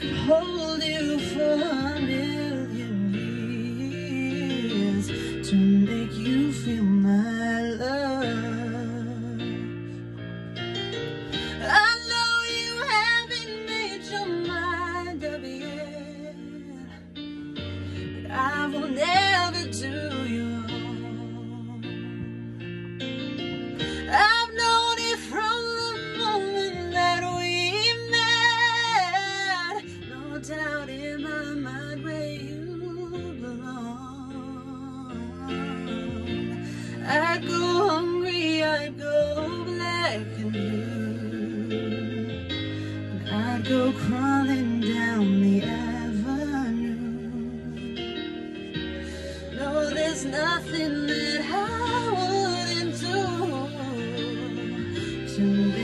could hold you for a million years. To out in my mind where you belong. I go hungry, I go black and blue. I go crawling down the avenue. No, there's nothing that I wouldn't do to